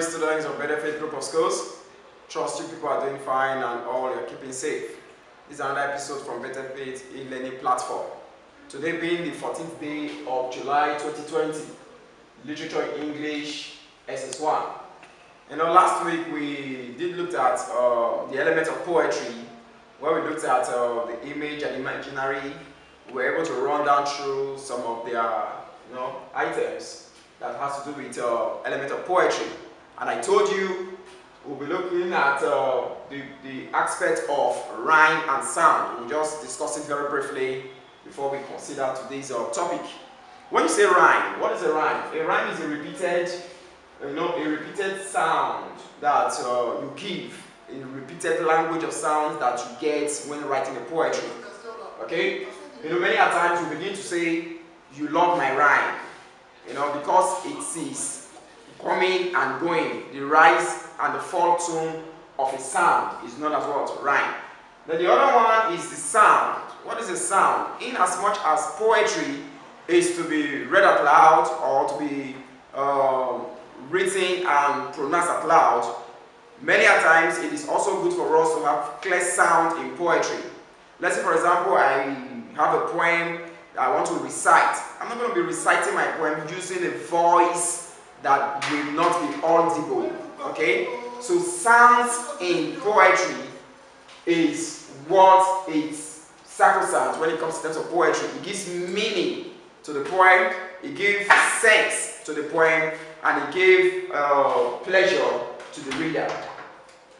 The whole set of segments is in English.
students of Better Faith Group of Schools. Trust you people are doing fine and all you're keeping safe. This is another episode from Better Faith e-learning platform. Today being the 14th day of July 2020, Literature English SS1. You know, last week we did look at uh, the element of poetry, where we looked at uh, the image and imaginary. We were able to run down through some of their, you know, items that has to do with uh, element of poetry. And I told you we'll be looking at uh, the, the aspect of rhyme and sound. We'll just discuss it very briefly before we consider today's uh, topic. When you say rhyme, what is a rhyme? A rhyme is a repeated, you know, a repeated sound that uh, you give, a repeated language of sounds that you get when writing a poetry. Okay? You know, many a times you begin to say, you love my rhyme, you know, because it is coming and going. The rise and the fall tone of a sound is known as what? Rhyme. Then the other one is the sound. What is a sound? In as much as poetry is to be read out loud or to be um, written and pronounced out loud, many a times it is also good for us to have clear sound in poetry. Let's say for example I have a poem that I want to recite. I'm not going to be reciting my poem using a voice that will not be audible. Okay? So sounds in poetry is what is sacrosanct when it comes to terms of poetry. It gives meaning to the poem, it gives sense to the poem, and it gives uh, pleasure to the reader.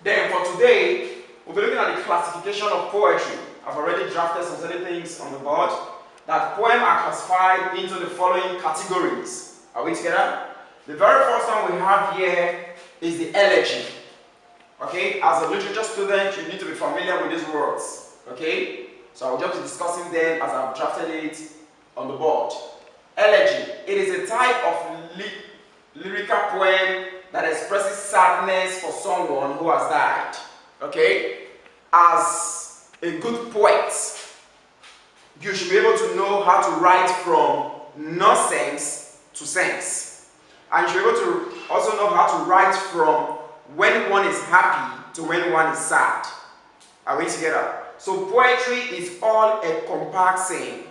Then for today, we'll be looking at the classification of poetry. I've already drafted some certain things on the board. That poem are classified into the following categories. Are we together? The very first one we have here is the elegy. Okay, as a literature student, you need to be familiar with these words. Okay, so I'll just be discussing them as I've drafted it on the board. Elegy. It is a type of ly lyrical poem that expresses sadness for someone who has died. Okay, as a good poet, you should be able to know how to write from nonsense to sense. And you should be able to also know how to write from when one is happy to when one is sad. Are we together? So poetry is all encompassing.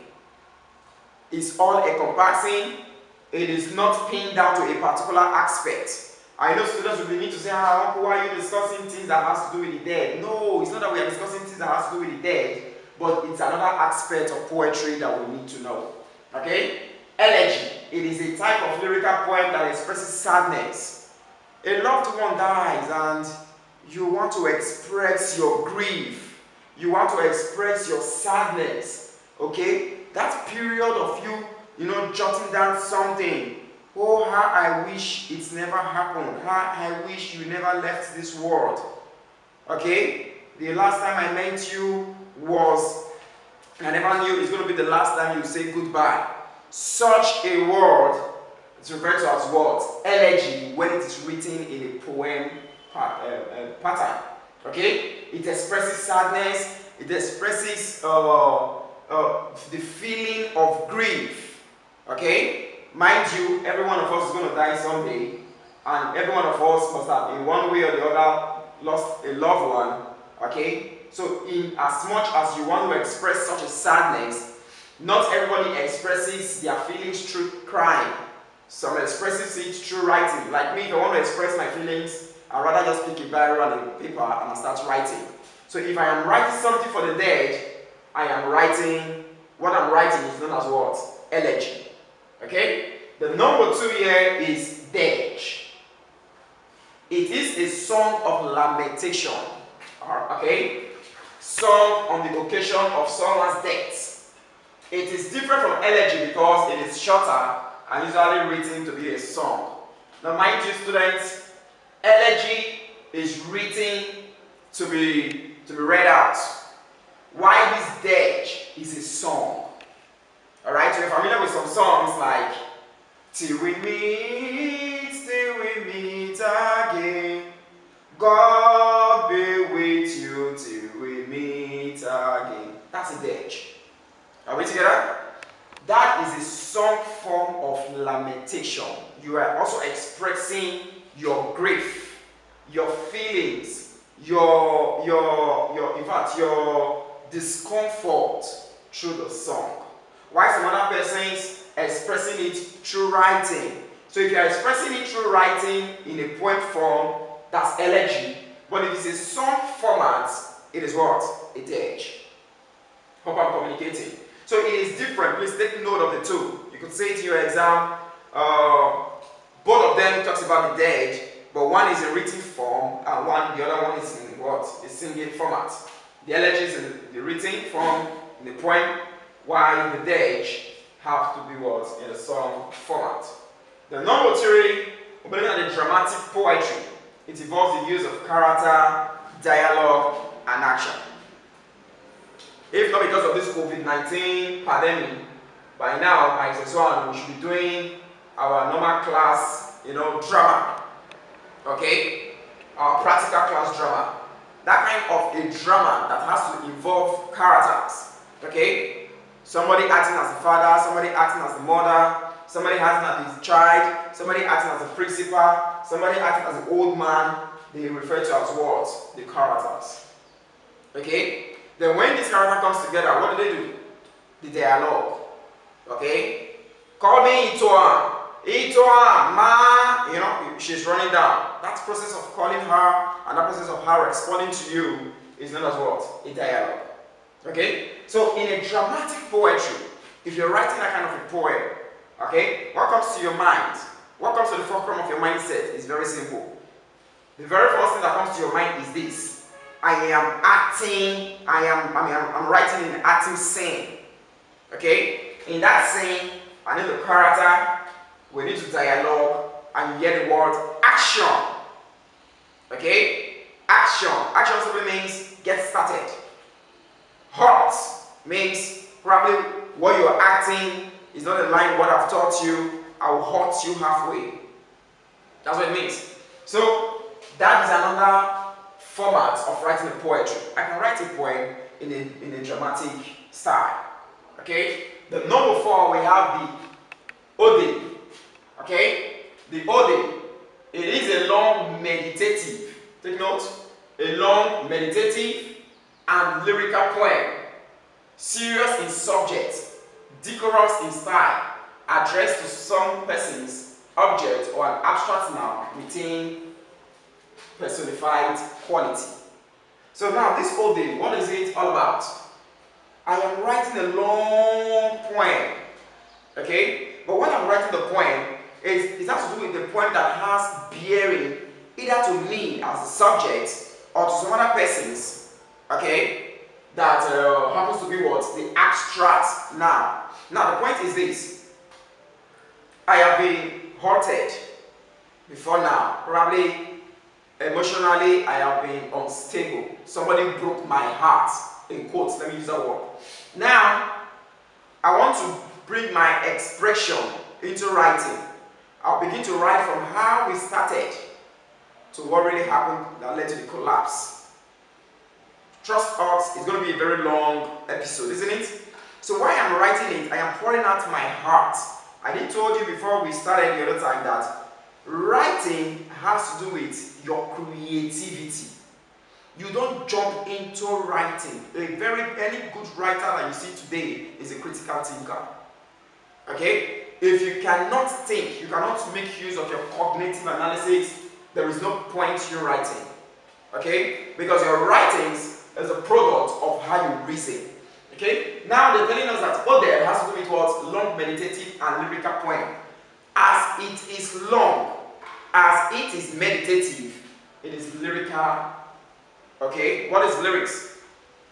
It's all encompassing. It is not pinned down to a particular aspect. I know students will be need to say, ah, why are you discussing things that has to do with the dead? No, it's not that we are discussing things that has to do with the dead, but it's another aspect of poetry that we need to know. Okay? Elegy. It is a type of lyrical poem that expresses sadness. A loved one dies and you want to express your grief. You want to express your sadness. Okay? That period of you, you know, jotting down something. Oh, how I wish it never happened. How I wish you never left this world. Okay? The last time I met you was, I never knew it's going to be the last time you say goodbye. Such a word is referred to as what? Elegy when it is written in a poem uh, uh, pattern. Okay? It expresses sadness, it expresses uh, uh, the feeling of grief. Okay? Mind you, every one of us is going to die someday, and every one of us must have, in one way or the other, lost a loved one. Okay? So, in as much as you want to express such a sadness, not everybody expresses their feelings through crying. Some expresses it through writing. Like me, if I want to express my feelings, I'd rather just pick a biro and a paper and start writing. So if I am writing something for the dirge, I am writing, what I'm writing is known as what? Elegy. Okay? The number two here is dead. It is a song of lamentation. Okay? Song on the occasion of someone's death. It is different from elegy because it is shorter and usually written to be a song. Now mind you students, elegy is written to be, to be read out. Why this dirge is a song. Alright, so you're familiar with some songs like Till we meet, till we meet again. God Are we together? That is a song form of lamentation. You are also expressing your grief, your feelings, your, your, your, in fact, your discomfort through the song. While some other persons expressing it through writing. So if you are expressing it through writing in a poem form, that's elegy. But if it's a song format, it is what? A dirge. Hope I'm communicating. So it is different. Please take note of the two. You could say to your exam, uh, both of them talks about the dirge, but one is in written form and one, the other one is in what? A singing format. The elegy is in the written form, in the poem, while the dirge have to be what? In a song format. The number three, we're the dramatic poetry. It involves the use of character, dialogue, and action. If not because of this COVID-19 pandemic, by now, by one, we should be doing our normal class, you know, drama. Okay? Our practical class drama. That kind of a drama that has to involve characters. Okay? Somebody acting as the father, somebody acting as the mother, somebody acting as the child, somebody acting as the principal, somebody acting as the old man. They refer to as what? The characters. Okay? Then when this character comes together, what do they do? The dialogue. Okay? Call me Itoa. Itoa, ma, you know, she's running down. That process of calling her and that process of her responding to you is known as what? A dialogue. Okay? So in a dramatic poetry, if you're writing that kind of a poem, okay, what comes to your mind? What comes to the forefront of your mindset is very simple. The very first thing that comes to your mind is this. I am acting, I am, I mean, I'm, I'm writing in an acting scene. Okay? In that scene, I need the character, we need to dialogue, and you get the word action. Okay? Action. Action simply means get started. Hot means probably what you're acting is not in line what I've taught you. I will hurt you halfway. That's what it means. So that is another format of writing a poetry. I can write a poem in a, in a dramatic style. Okay? The number four, we have the ode. Okay? The ode. It is a long meditative. Take note. A long meditative and lyrical poem. Serious in subject, decorous in style, addressed to some person's object or an abstract noun within personified quality. So now this ode, what is it all about? I am writing a long poem. Okay? But when I'm writing the poem, it, it has to do with the poem that has bearing either to me as a subject or to some other persons. Okay? That uh, happens to be what? The abstract noun. Now the point is this. I have been hurted before now. Probably emotionally I have been unstable. Somebody broke my heart. In quotes, let me use that word. Now, I want to bring my expression into writing. I'll begin to write from how we started to what really happened that led to the collapse. Trust us, it's going to be a very long episode, isn't it? So while I'm writing it, I am pouring out my heart. I did told you before we started the other time that writing has to do with your creativity. You don't jump into writing. A very any good writer that you see today is a critical thinker. Okay? If you cannot think, you cannot make use of your cognitive analysis, there is no point in writing. Okay? Because your writings is a product of how you reason. Okay? Now they're telling us that Ode has to do with what? Long meditative and lyrical poem. It is long, as it is meditative, it is lyrical Okay, what is lyrics?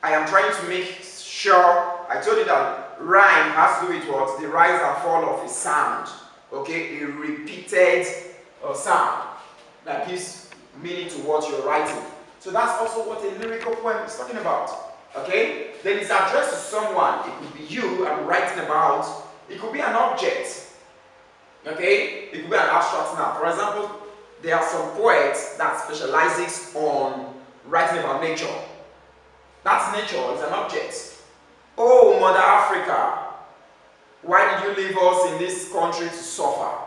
I am trying to make sure, I told you that rhyme has to do with what? The rise and fall of a sound. Okay, a repeated uh, sound that gives meaning to what you're writing. So that's also what a lyrical poem is talking about. Okay, then it's addressed to someone. It could be you I'm writing about. It could be an object. Okay, it could be an abstract noun. For example, there are some poets that specializes on writing about nature. That's nature, it's an object. Oh, Mother Africa, why did you leave us in this country to suffer?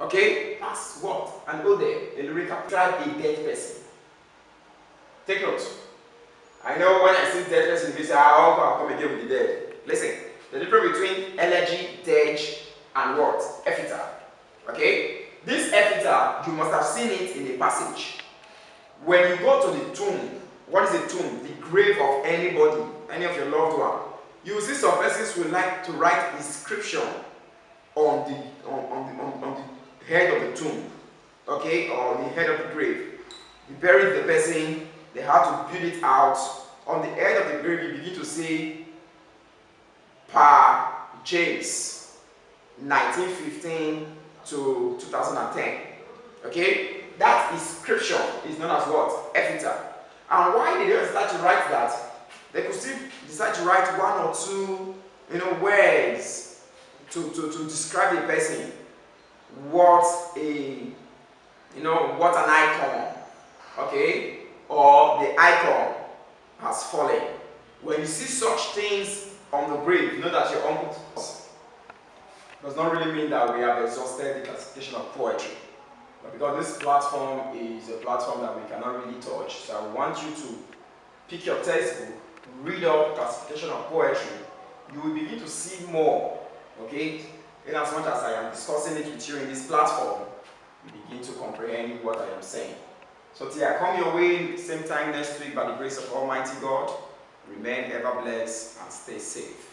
Okay? That's what? An ode, a lyrical describe a dead person. Take note. I know when I see dead person, you say, I'll come again with the dead. Listen, the difference between elegy, dirge, and what? Epitaph. Okay? This epitaph, you must have seen it in the passage. When you go to the tomb, what is a tomb? The grave of anybody, any of your loved one. You see some persons who like to write inscription on the on, on the on, on the head of the tomb, okay, or the head of the grave. You buried the person, they had to build it out. On the head of the grave, you begin to see Pa James, 1915 to 2010. Okay? That is scripture. is known as what? Epitaph. And why did they decide to write that? They could still decide to write one or two, you know, words to, to, to describe a person. What a, you know, what an icon, okay? Or the icon has fallen. When you see such things on the grave, you know that your uncle does not really mean that we have exhausted the classification of poetry. But because this platform is a platform that we cannot really touch, so I want you to pick your textbook, read up classification of poetry, you will begin to see more, okay? In as much as I am discussing it with you in this platform, you begin to comprehend what I am saying. So till I come your way same time next week by the grace of Almighty God, remain ever blessed and stay safe.